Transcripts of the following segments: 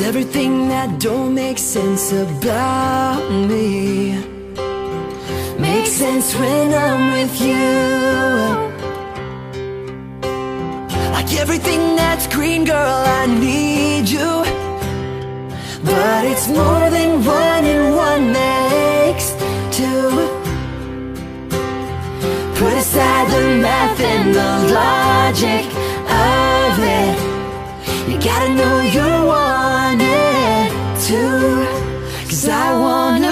Everything that don't make sense about me. Makes sense when I'm with you. Like everything that's green, girl, I need you. But it's more than one and one makes two Put aside the math and the logic of it. You gotta know you want it too Cause I want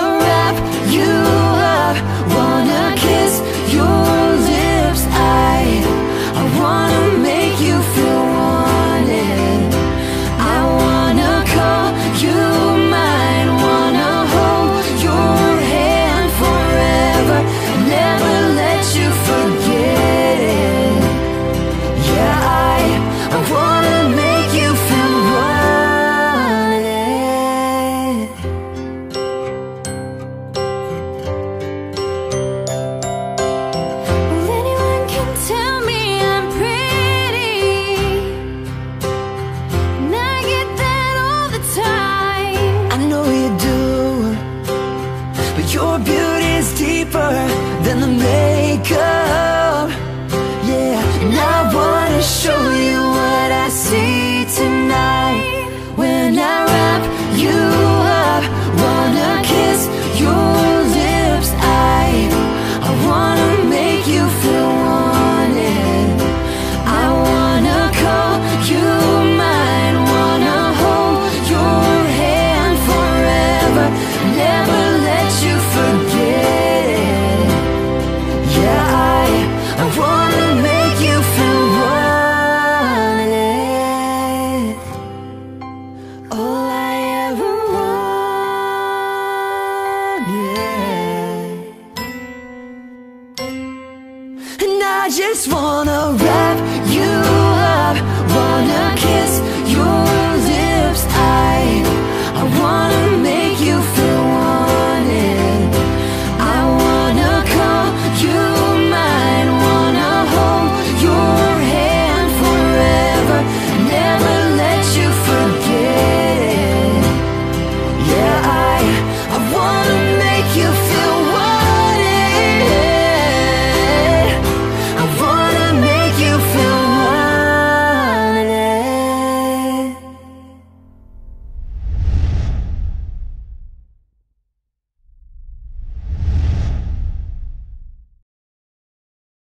I just wanna wrap you